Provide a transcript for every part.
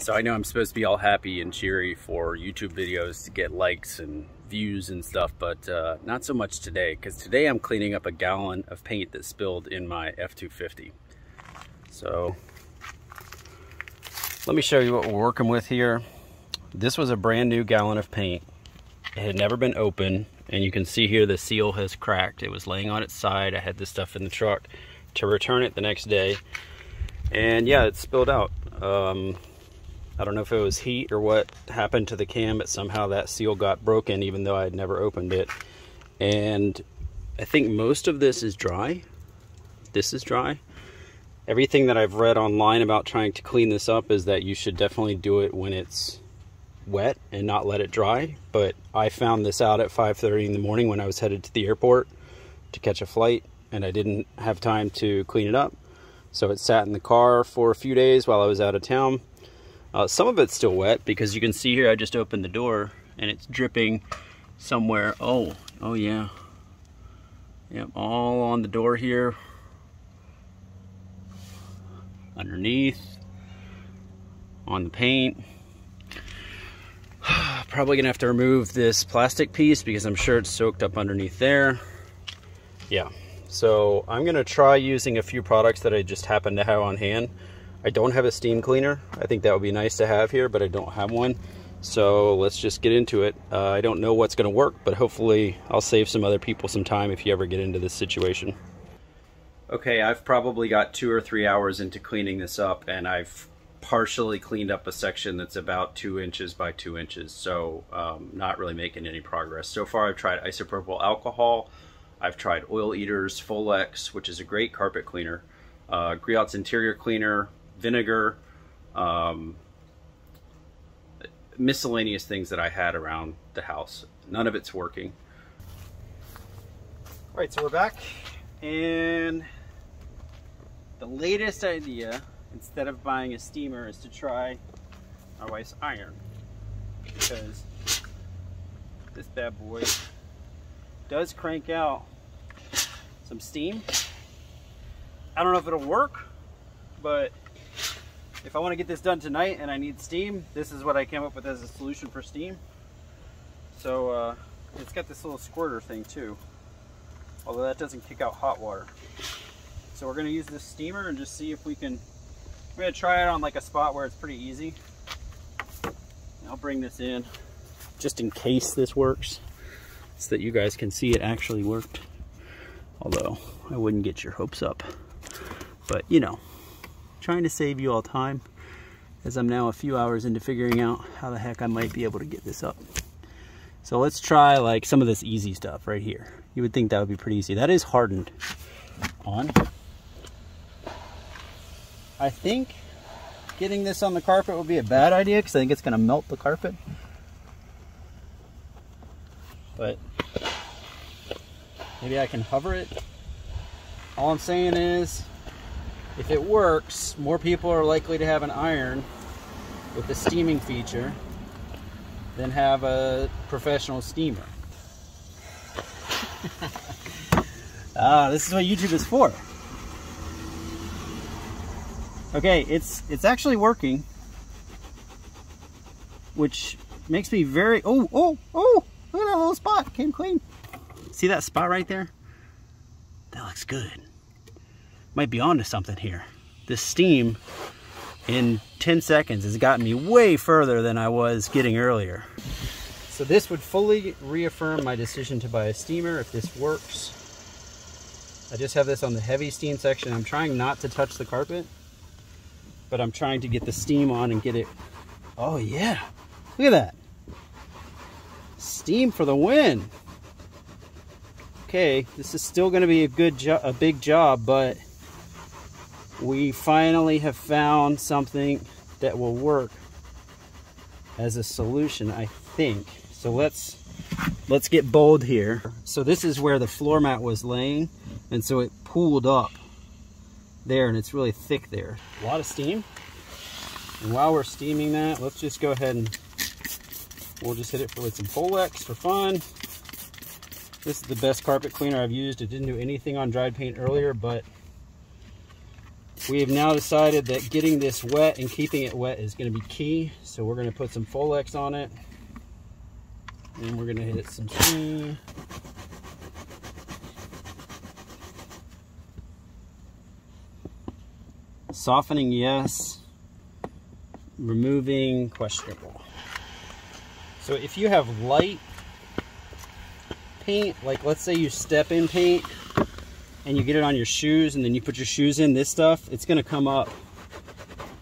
So I know I'm supposed to be all happy and cheery for YouTube videos to get likes and views and stuff, but uh, not so much today, because today I'm cleaning up a gallon of paint that spilled in my F-250. So let me show you what we're working with here. This was a brand new gallon of paint. It had never been open, and you can see here the seal has cracked. It was laying on its side. I had this stuff in the truck to return it the next day. And yeah, it spilled out. Um, I don't know if it was heat or what happened to the cam, but somehow that seal got broken even though I had never opened it. And I think most of this is dry. This is dry. Everything that I've read online about trying to clean this up is that you should definitely do it when it's wet and not let it dry. But I found this out at 5.30 in the morning when I was headed to the airport to catch a flight and I didn't have time to clean it up. So it sat in the car for a few days while I was out of town uh, some of it's still wet because you can see here I just opened the door and it's dripping somewhere. Oh, oh yeah. Yep, all on the door here. Underneath. On the paint. Probably gonna have to remove this plastic piece because I'm sure it's soaked up underneath there. Yeah, so I'm gonna try using a few products that I just happen to have on hand. I don't have a steam cleaner. I think that would be nice to have here, but I don't have one. So let's just get into it. Uh, I don't know what's gonna work, but hopefully I'll save some other people some time if you ever get into this situation. Okay, I've probably got two or three hours into cleaning this up and I've partially cleaned up a section that's about two inches by two inches. So um, not really making any progress. So far I've tried isopropyl alcohol. I've tried oil eaters, Folex, which is a great carpet cleaner, uh, Griot's interior cleaner, vinegar, um, miscellaneous things that I had around the house. None of it's working. All right, so we're back and the latest idea, instead of buying a steamer, is to try my wife's iron because this bad boy does crank out some steam. I don't know if it'll work, but if I want to get this done tonight and I need steam, this is what I came up with as a solution for steam. So uh, it's got this little squirter thing too, although that doesn't kick out hot water. So we're going to use this steamer and just see if we can, we're going to try it on like a spot where it's pretty easy. I'll bring this in just in case this works so that you guys can see it actually worked. Although I wouldn't get your hopes up, but you know, trying to save you all time as I'm now a few hours into figuring out how the heck I might be able to get this up. So let's try like some of this easy stuff right here. You would think that would be pretty easy. That is hardened on. I think getting this on the carpet would be a bad idea because I think it's going to melt the carpet. But maybe I can hover it. All I'm saying is if it works, more people are likely to have an iron with the steaming feature than have a professional steamer. ah, this is what YouTube is for. Okay, it's it's actually working, which makes me very, oh, oh, oh, look at that little spot, came clean. See that spot right there? That looks good might be onto something here. This steam in 10 seconds has gotten me way further than I was getting earlier. So this would fully reaffirm my decision to buy a steamer if this works. I just have this on the heavy steam section. I'm trying not to touch the carpet, but I'm trying to get the steam on and get it. Oh yeah, look at that. Steam for the win. Okay, this is still gonna be a good job, a big job, but we finally have found something that will work as a solution, I think. So let's let's get bold here. So this is where the floor mat was laying, and so it pooled up there, and it's really thick there. A lot of steam. And while we're steaming that, let's just go ahead and we'll just hit it with some Folex for fun. This is the best carpet cleaner I've used. It didn't do anything on dried paint earlier, but we have now decided that getting this wet and keeping it wet is going to be key. So we're going to put some Folex on it. And we're going to hit some steam. Softening, yes. Removing, questionable. So if you have light paint, like let's say you step in paint and you get it on your shoes and then you put your shoes in this stuff, it's gonna come up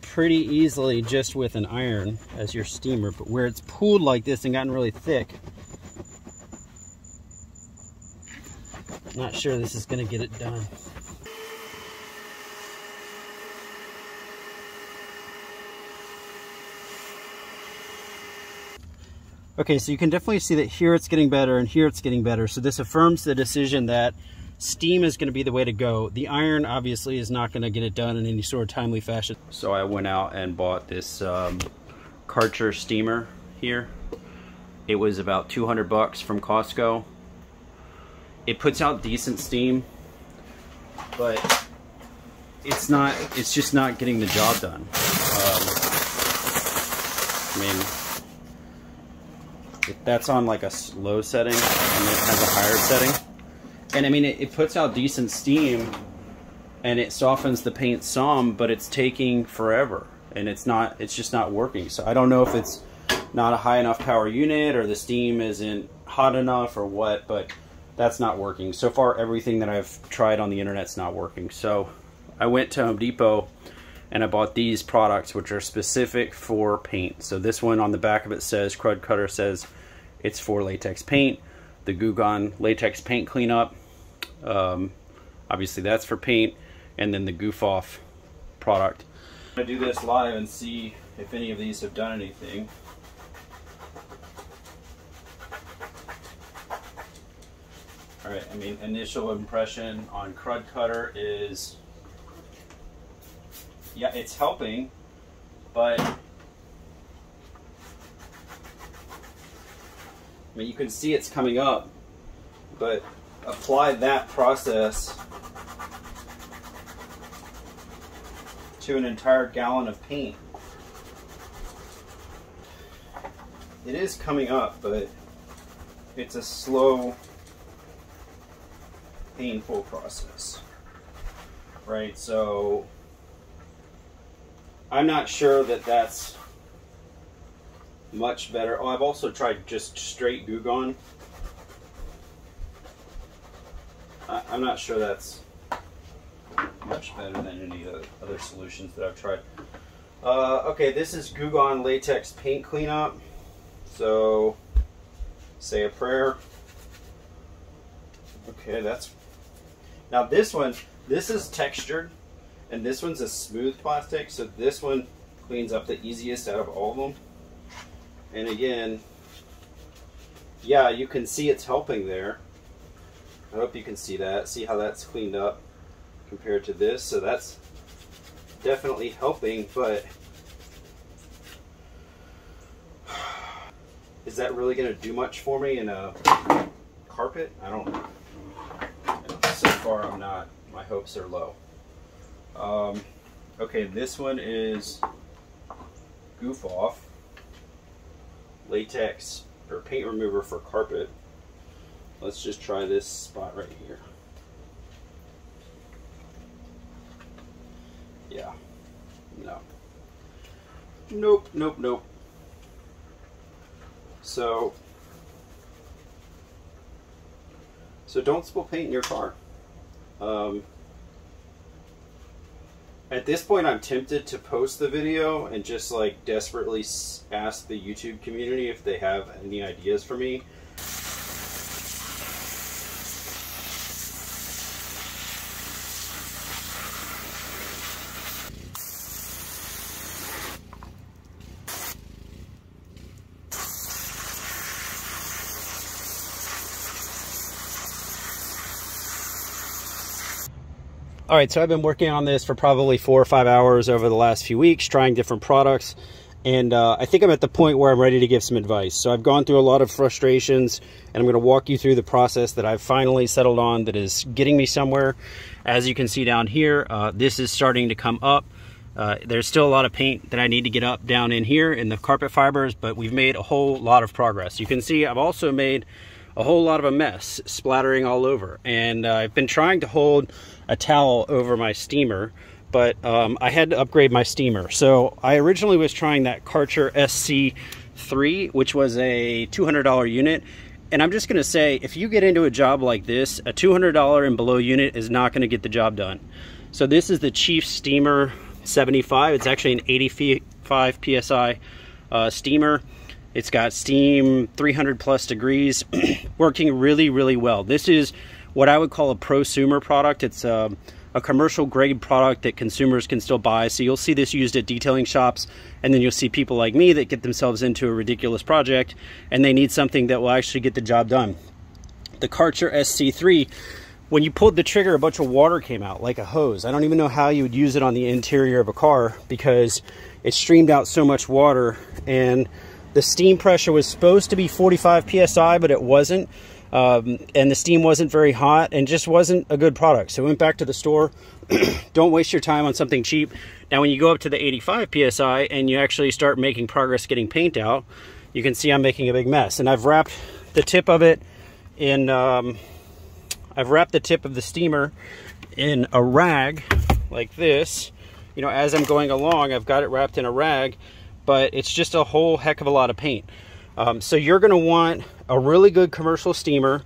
pretty easily just with an iron as your steamer. But where it's pooled like this and gotten really thick, not sure this is gonna get it done. Okay, so you can definitely see that here it's getting better and here it's getting better. So this affirms the decision that steam is going to be the way to go. The iron obviously is not going to get it done in any sort of timely fashion. So I went out and bought this um, Karcher steamer here. It was about 200 bucks from Costco. It puts out decent steam, but it's not, it's just not getting the job done. Um, I mean, if that's on like a low setting and it has a higher setting. And I mean, it, it puts out decent steam and it softens the paint some, but it's taking forever and it's not, it's just not working. So I don't know if it's not a high enough power unit or the steam isn't hot enough or what, but that's not working. So far, everything that I've tried on the internet's not working. So I went to Home Depot and I bought these products, which are specific for paint. So this one on the back of it says, Krud Kutter says, it's for latex paint. The Goo Gone latex paint cleanup, um, obviously that's for paint. And then the Goof Off product. I'm gonna do this live and see if any of these have done anything. All right, I mean, initial impression on Krud Kutter is, yeah, it's helping, but Mean, you can see it's coming up, but apply that process to an entire gallon of paint. It is coming up, but it's a slow, painful process. Right, so I'm not sure that that's much better. Oh, I've also tried just straight Goo Gone. I, am not sure that's much better than any other solutions that I've tried. Uh, okay, this is Goo Latex Paint Cleanup. So, say a prayer. Okay, that's... Now this one, this is textured, and this one's a smooth plastic, so this one cleans up the easiest out of all of them. And again, yeah, you can see it's helping there. I hope you can see that. See how that's cleaned up compared to this. So that's definitely helping, but is that really going to do much for me in a carpet? I don't know. So far, I'm not. My hopes are low. Um, okay, this one is Goof Off latex or paint remover for carpet. Let's just try this spot right here. Yeah. No. Nope, nope, nope. So, so don't spill paint in your car. Um, at this point, I'm tempted to post the video and just like desperately ask the YouTube community if they have any ideas for me. All right, so I've been working on this for probably four or five hours over the last few weeks, trying different products. And uh, I think I'm at the point where I'm ready to give some advice. So I've gone through a lot of frustrations and I'm going to walk you through the process that I've finally settled on that is getting me somewhere. As you can see down here, uh, this is starting to come up. Uh, there's still a lot of paint that I need to get up down in here in the carpet fibers, but we've made a whole lot of progress. You can see I've also made a whole lot of a mess splattering all over. And uh, I've been trying to hold a towel over my steamer, but um, I had to upgrade my steamer. So I originally was trying that Karcher SC3, which was a $200 unit. And I'm just gonna say, if you get into a job like this, a $200 and below unit is not gonna get the job done. So this is the Chief Steamer 75. It's actually an 85 PSI uh, steamer. It's got steam 300 plus degrees, working really, really well. This is what I would call a prosumer product. It's a, um, a, commercial grade product that consumers can still buy. So you'll see this used at detailing shops, and then you'll see people like me that get themselves into a ridiculous project, and they need something that will actually get the job done. The Karcher SC3 when you pulled the trigger, a bunch of water came out like a hose. I don't even know how you would use it on the interior of a car because it streamed out so much water and the steam pressure was supposed to be 45 psi, but it wasn't. Um, and the steam wasn't very hot and just wasn't a good product. So I went back to the store. don't waste your time on something cheap. Now, when you go up to the 85 psi and you actually start making progress getting paint out, you can see I'm making a big mess. And I've wrapped the tip of it in. Um, I've wrapped the tip of the steamer in a rag like this. You know, as I'm going along, I've got it wrapped in a rag, but it's just a whole heck of a lot of paint. Um, so you're gonna want a really good commercial steamer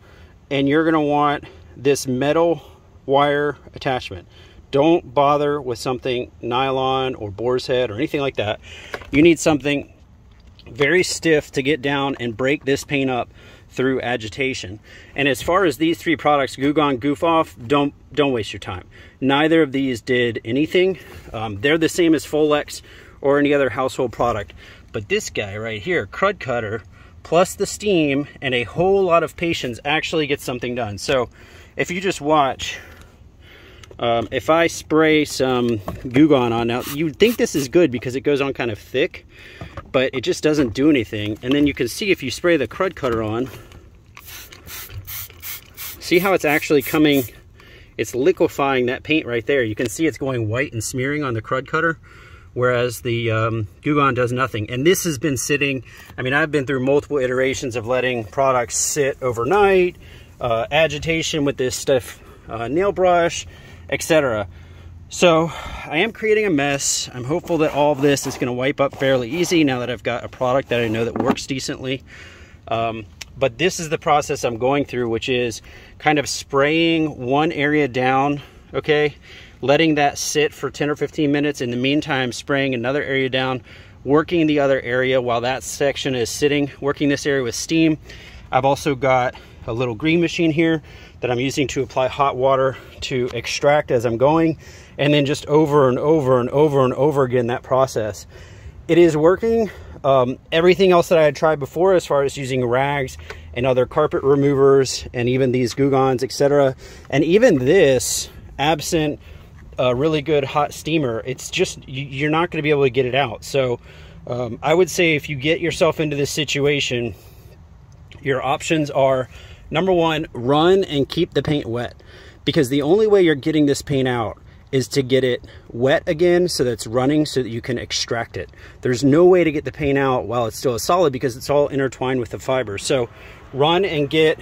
and you're gonna want this metal wire attachment. Don't bother with something nylon or boar's head or anything like that. You need something very stiff to get down and break this paint up through agitation. And as far as these three products, Goo Gone, Goof Off, don't don't waste your time. Neither of these did anything. Um, they're the same as Folex or any other household product. But this guy right here, Krud Kutter, plus the steam and a whole lot of patience actually gets something done. So if you just watch, um, if I spray some Goo Gone on, now you'd think this is good because it goes on kind of thick, but it just doesn't do anything. And then you can see if you spray the Krud Kutter on, see how it's actually coming, it's liquefying that paint right there. You can see it's going white and smearing on the Krud Kutter, whereas the um, Goo Gone does nothing. And this has been sitting, I mean, I've been through multiple iterations of letting products sit overnight, uh, agitation with this stuff, uh, nail brush, etc. So I am creating a mess. I'm hopeful that all of this is gonna wipe up fairly easy now that I've got a product that I know that works decently. Um, but this is the process I'm going through, which is kind of spraying one area down, okay? Letting that sit for 10 or 15 minutes. In the meantime, spraying another area down, working the other area while that section is sitting, working this area with steam. I've also got a little green machine here that I'm using to apply hot water to extract as I'm going and then just over and over and over and over again that process. It is working. Um, everything else that I had tried before as far as using rags and other carpet removers and even these Goo Gones, etc. And even this, absent a really good hot steamer, it's just, you're not going to be able to get it out. So um, I would say if you get yourself into this situation, your options are number one, run and keep the paint wet because the only way you're getting this paint out is to get it wet again so that it's running so that you can extract it. There's no way to get the paint out while it's still a solid because it's all intertwined with the fiber. So run and get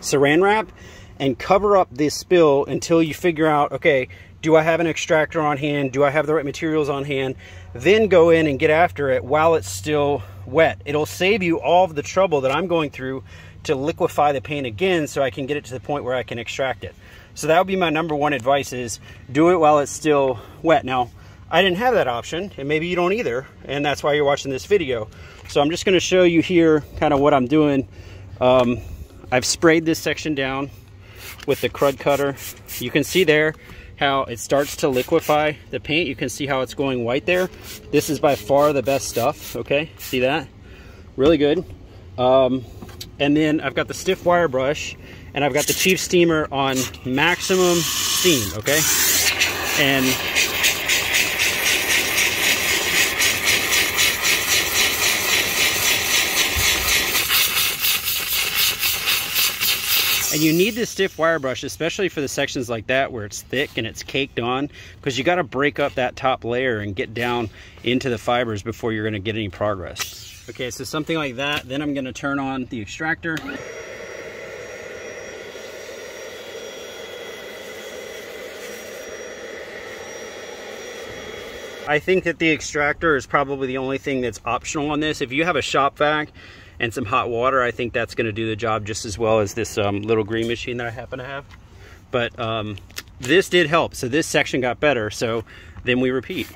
saran wrap and cover up this spill until you figure out, okay, do I have an extractor on hand? Do I have the right materials on hand? Then go in and get after it while it's still wet. It'll save you all of the trouble that I'm going through to liquefy the paint again so I can get it to the point where I can extract it. So that would be my number one advice is do it while it's still wet. Now, I didn't have that option, and maybe you don't either, and that's why you're watching this video. So I'm just gonna show you here kind of what I'm doing. Um, I've sprayed this section down with the Krud Kutter. You can see there how it starts to liquefy the paint. You can see how it's going white there. This is by far the best stuff, okay? See that? Really good. Um, and then I've got the stiff wire brush and I've got the Chief Steamer on maximum steam, okay? And And you need this stiff wire brush, especially for the sections like that where it's thick and it's caked on, because you got to break up that top layer and get down into the fibers before you're going to get any progress. Okay, so something like that. Then I'm going to turn on the extractor. I think that the extractor is probably the only thing that's optional on this. If you have a shop vac and some hot water, I think that's gonna do the job just as well as this um, little green machine that I happen to have. But um, this did help. So this section got better. So then we repeat.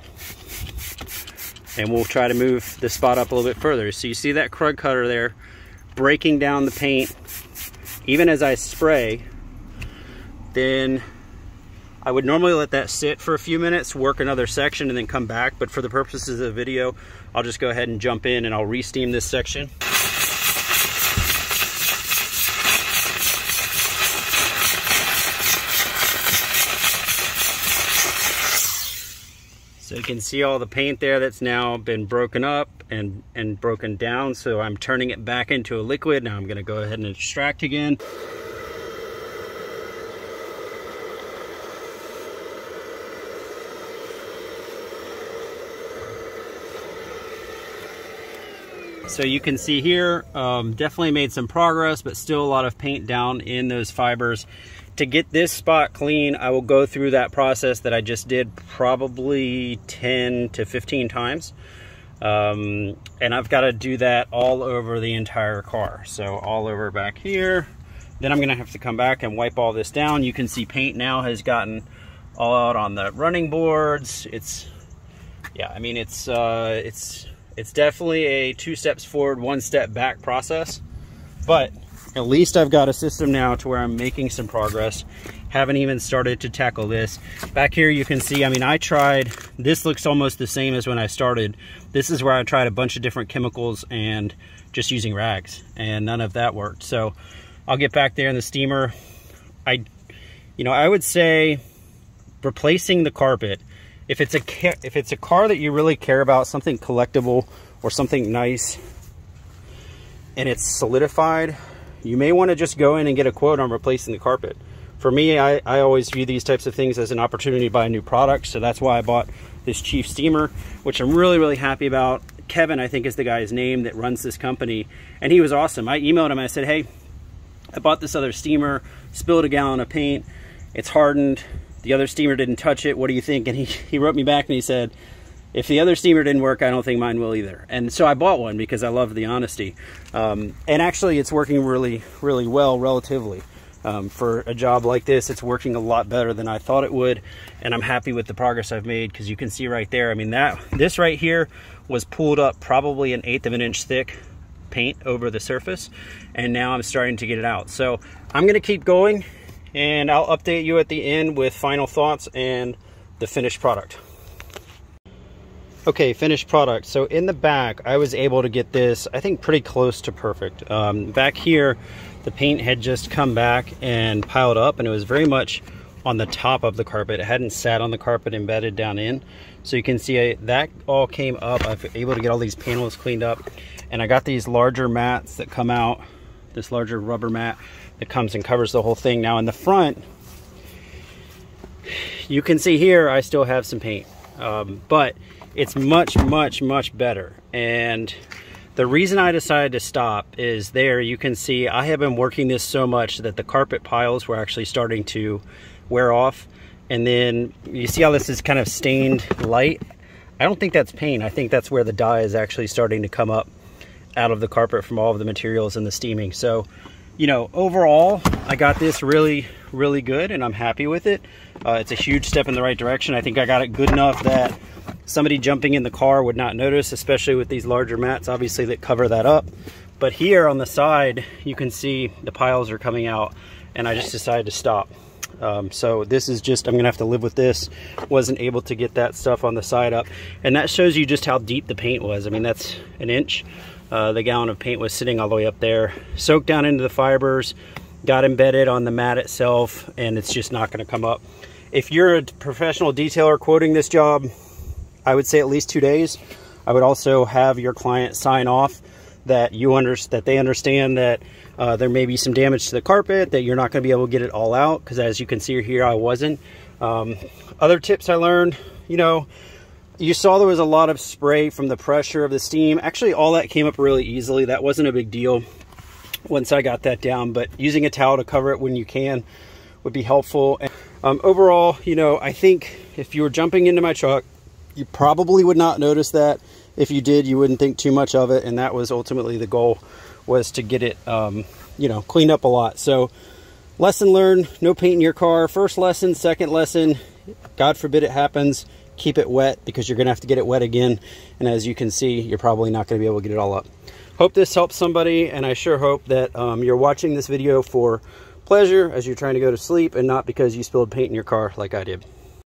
And we'll try to move the spot up a little bit further. So you see that Krud Kutter there breaking down the paint. Even as I spray, then I would normally let that sit for a few minutes, work another section, and then come back. But for the purposes of the video, I'll just go ahead and jump in and I'll re-steam this section. You can see all the paint there that's now been broken up and, and broken down. So I'm turning it back into a liquid. Now I'm gonna go ahead and extract again. So you can see here, um, definitely made some progress, but still a lot of paint down in those fibers to get this spot clean, I will go through that process that I just did probably 10 to 15 times. Um, and I've got to do that all over the entire car. So all over back here. Then I'm going to have to come back and wipe all this down. You can see paint now has gotten all out on the running boards. It's, yeah, I mean, it's, uh, it's, it's definitely a two steps forward, one step back process. But at least I've got a system now to where I'm making some progress. Haven't even started to tackle this. Back here you can see, I mean, I tried, this looks almost the same as when I started. This is where I tried a bunch of different chemicals and just using rags and none of that worked. So I'll get back there in the steamer. I, you know, I would say replacing the carpet, if it's a if it's a car that you really care about, something collectible or something nice, and it's solidified, you may want to just go in and get a quote on replacing the carpet. For me, I, I always view these types of things as an opportunity to buy a new product, so that's why I bought this Chief Steamer, which I'm really, really happy about. Kevin, I think is the guy's name that runs this company, and he was awesome. I emailed him, I said, hey, I bought this other steamer, spilled a gallon of paint, it's hardened, the other steamer didn't touch it, what do you think? And he, he wrote me back and he said, if the other steamer didn't work, I don't think mine will either. And so I bought one because I love the honesty. Um, and actually, it's working really, really well relatively. Um, for a job like this, it's working a lot better than I thought it would. And I'm happy with the progress I've made because you can see right there. I mean, that this right here was pulled up probably an eighth of an inch thick paint over the surface. And now I'm starting to get it out. So I'm going to keep going and I'll update you at the end with final thoughts and the finished product. Okay, finished product. So in the back, I was able to get this, I think, pretty close to perfect. Um, back here, the paint had just come back and piled up, and it was very much on the top of the carpet. It hadn't sat on the carpet embedded down in. So you can see I, that all came up. I was able to get all these panels cleaned up. And I got these larger mats that come out, this larger rubber mat that comes and covers the whole thing. Now in the front, you can see here, I still have some paint. Um, but it's much, much, much better. And the reason I decided to stop is there you can see I have been working this so much that the carpet piles were actually starting to wear off. And then you see how this is kind of stained light? I don't think that's paint. I think that's where the dye is actually starting to come up out of the carpet from all of the materials and the steaming. So, you know, overall, I got this really, really good and I'm happy with it. Uh, it's a huge step in the right direction. I think I got it good enough that somebody jumping in the car would not notice, especially with these larger mats, obviously, that cover that up. But here on the side, you can see the piles are coming out, and I just decided to stop. Um, so this is just, I'm gonna have to live with this. Wasn't able to get that stuff on the side up. And that shows you just how deep the paint was. I mean, that's an inch. Uh, the gallon of paint was sitting all the way up there. Soaked down into the fibers, got embedded on the mat itself, and it's just not gonna come up. If you're a professional detailer quoting this job, I would say at least two days. I would also have your client sign off that you under that they understand that uh, there may be some damage to the carpet that you're not going to be able to get it all out because as you can see here I wasn't. Um, other tips I learned you know you saw there was a lot of spray from the pressure of the steam. Actually all that came up really easily. That wasn't a big deal once I got that down but using a towel to cover it when you can would be helpful. Um, overall you know I think if you were jumping into my truck you probably would not notice that if you did, you wouldn't think too much of it. And that was ultimately the goal was to get it, um, you know, cleaned up a lot. So lesson learned, no paint in your car. First lesson, second lesson, God forbid it happens, keep it wet because you're going to have to get it wet again. And as you can see, you're probably not going to be able to get it all up. Hope this helps somebody. And I sure hope that um, you're watching this video for pleasure as you're trying to go to sleep and not because you spilled paint in your car like I did.